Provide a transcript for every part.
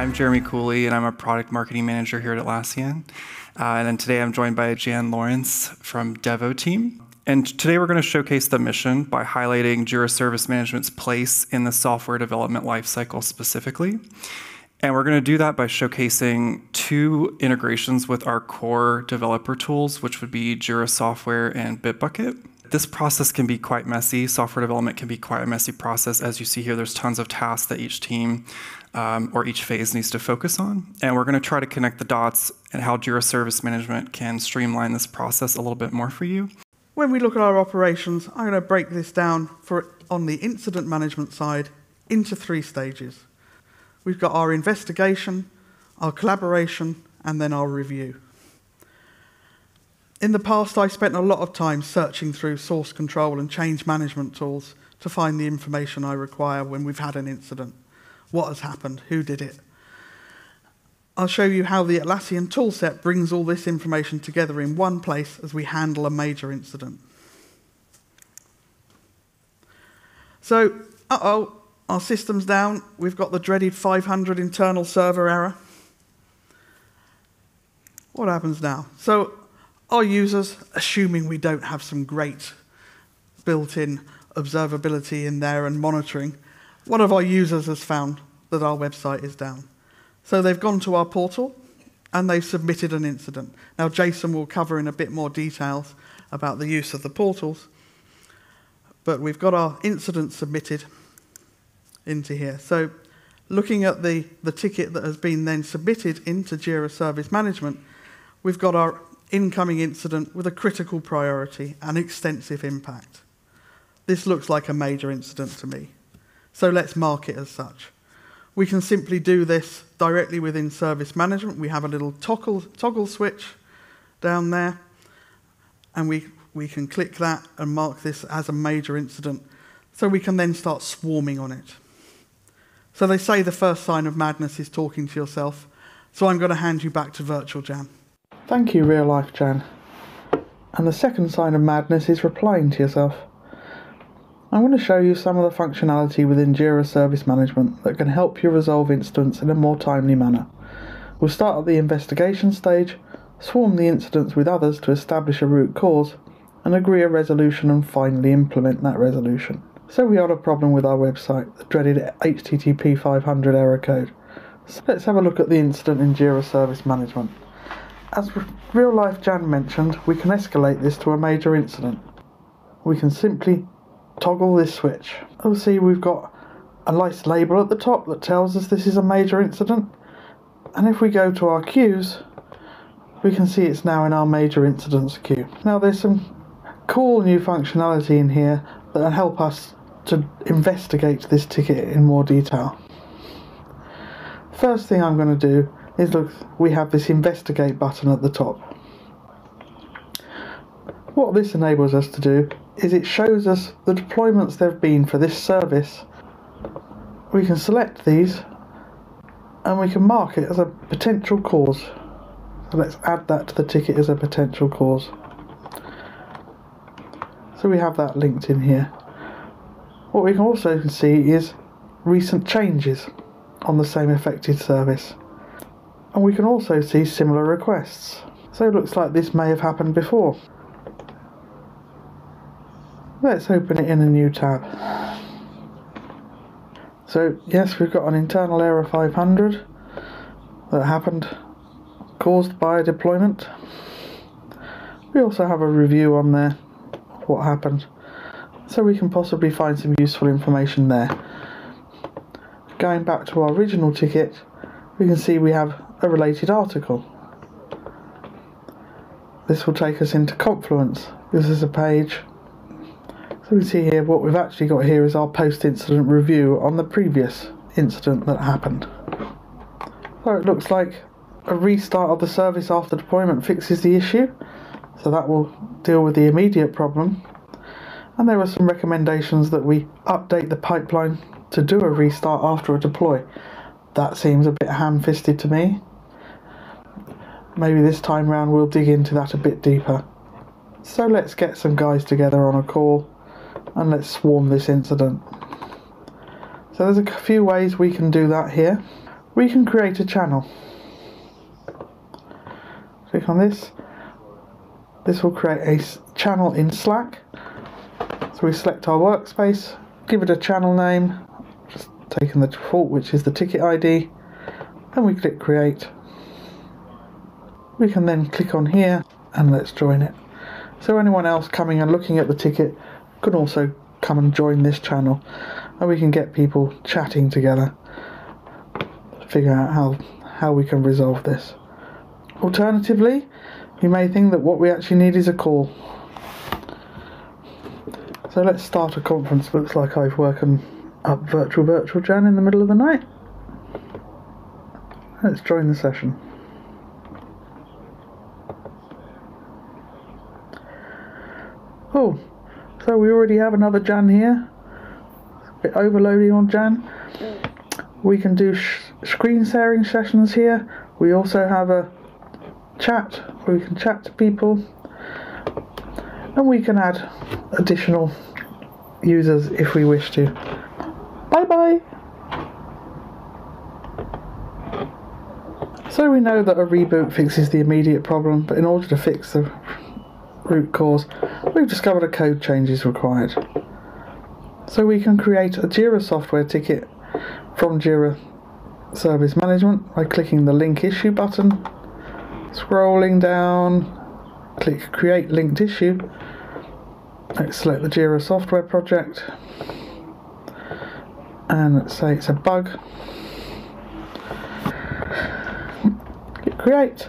I'm Jeremy Cooley, and I'm a product marketing manager here at Atlassian. Uh, and then today I'm joined by Jan Lawrence from Devoteam. And today we're going to showcase the mission by highlighting Jira Service Management's place in the software development lifecycle specifically. And we're going to do that by showcasing two integrations with our core developer tools, which would be Jira Software and Bitbucket. This process can be quite messy. Software development can be quite a messy process. As you see here, there's tons of tasks that each team um, or each phase needs to focus on. And we're going to try to connect the dots and how Jira Service Management can streamline this process a little bit more for you. When we look at our operations, I'm going to break this down for on the incident management side into three stages. We've got our investigation, our collaboration, and then our review. In the past, I spent a lot of time searching through source control and change management tools to find the information I require when we've had an incident. What has happened? Who did it? I'll show you how the Atlassian toolset brings all this information together in one place as we handle a major incident. So, uh-oh, our system's down. We've got the dreaded 500 internal server error. What happens now? So our users, assuming we don't have some great built-in observability in there and monitoring, one of our users has found that our website is down. So they've gone to our portal and they've submitted an incident. Now Jason will cover in a bit more details about the use of the portals, but we've got our incident submitted into here. So looking at the, the ticket that has been then submitted into Jira Service Management, we've got our incoming incident with a critical priority and extensive impact. This looks like a major incident to me. So let's mark it as such. We can simply do this directly within service management. We have a little toggle, toggle switch down there, and we, we can click that and mark this as a major incident. So we can then start swarming on it. So they say the first sign of madness is talking to yourself. So I'm going to hand you back to Virtual Jan. Thank you, real life Jan. And the second sign of madness is replying to yourself. I'm going to show you some of the functionality within Jira Service Management that can help you resolve incidents in a more timely manner. We'll start at the investigation stage, swarm the incidents with others to establish a root cause, and agree a resolution and finally implement that resolution. So we had a problem with our website, the dreaded HTTP 500 error code. So let's have a look at the incident in Jira Service Management. As real life Jan mentioned, we can escalate this to a major incident. We can simply toggle this switch. You'll see we've got a nice label at the top that tells us this is a major incident. And if we go to our queues, we can see it's now in our major incidents queue. Now there's some cool new functionality in here that will help us to investigate this ticket in more detail. First thing I'm going to do is look, we have this investigate button at the top. What this enables us to do is it shows us the deployments there have been for this service. We can select these and we can mark it as a potential cause. So let's add that to the ticket as a potential cause. So we have that linked in here. What we can also see is recent changes on the same affected service. And we can also see similar requests. So it looks like this may have happened before. Let's open it in a new tab. So yes, we've got an internal error 500 that happened caused by a deployment. We also have a review on there what happened so we can possibly find some useful information there. Going back to our original ticket, we can see we have a related article. This will take us into Confluence. This is a page. So we see here what we've actually got here is our post-incident review on the previous incident that happened. So it looks like a restart of the service after deployment fixes the issue. So that will deal with the immediate problem and there are some recommendations that we update the pipeline to do a restart after a deploy. That seems a bit ham-fisted to me. Maybe this time round we'll dig into that a bit deeper. So let's get some guys together on a call and let's swarm this incident. So there's a few ways we can do that here. we can create a channel. Click on this. This will create a channel in Slack. So we select our workspace, give it a channel name, just taking the default, which is the ticket ID, and we click create. We can then click on here and let's join it. So anyone else coming and looking at the ticket? Can also come and join this channel and we can get people chatting together figure out how how we can resolve this. Alternatively you may think that what we actually need is a call. So let's start a conference looks like I've woken up virtual virtual Jan in the middle of the night. Let's join the session oh so we already have another Jan here. A bit overloading on Jan. We can do screen sharing sessions here. We also have a chat where we can chat to people. And we can add additional users if we wish to. Bye bye! So we know that a reboot fixes the immediate problem, but in order to fix the root cause, we've discovered a code change is required. So we can create a Jira software ticket from Jira Service Management by clicking the link issue button, scrolling down, click create linked issue, let's select the Jira software project, and let's say it's a bug. Click create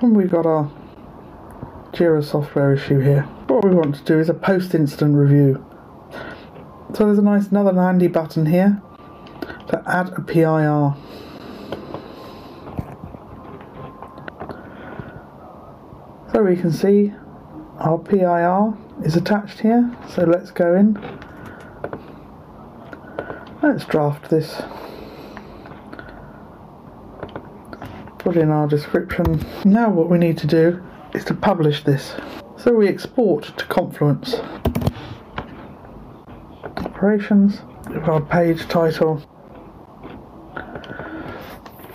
and we've got our Jira software issue here. What we want to do is a post-incident review. So there's a nice another handy button here to add a PIR. So we can see our PIR is attached here. So let's go in. Let's draft this put in our description. Now what we need to do is to publish this. So we export to Confluence. Operations, our page title.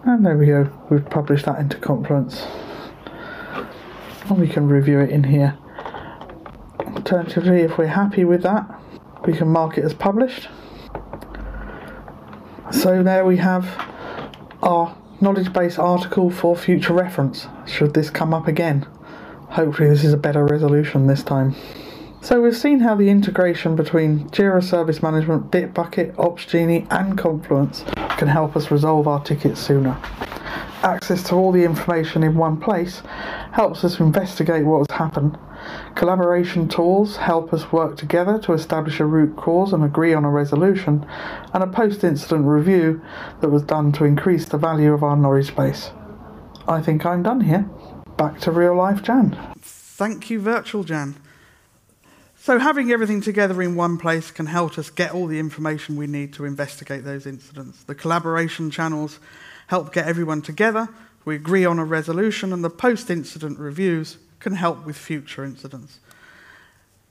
And there we go, we've published that into Confluence. And we can review it in here. Alternatively, if we're happy with that, we can mark it as published. So there we have our knowledge base article for future reference, should this come up again. Hopefully this is a better resolution this time. So we've seen how the integration between Jira Service Management, Bitbucket, Opsgenie and Confluence can help us resolve our tickets sooner. Access to all the information in one place helps us investigate what has happened Collaboration tools help us work together to establish a root cause and agree on a resolution, and a post incident review that was done to increase the value of our knowledge base. I think I'm done here. Back to real life Jan. Thank you, Virtual Jan. So, having everything together in one place can help us get all the information we need to investigate those incidents. The collaboration channels help get everyone together, we agree on a resolution, and the post incident reviews can help with future incidents.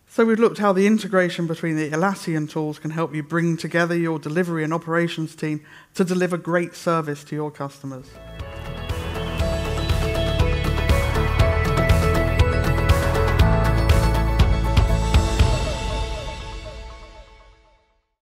So we've looked how the integration between the Atlassian tools can help you bring together your delivery and operations team to deliver great service to your customers.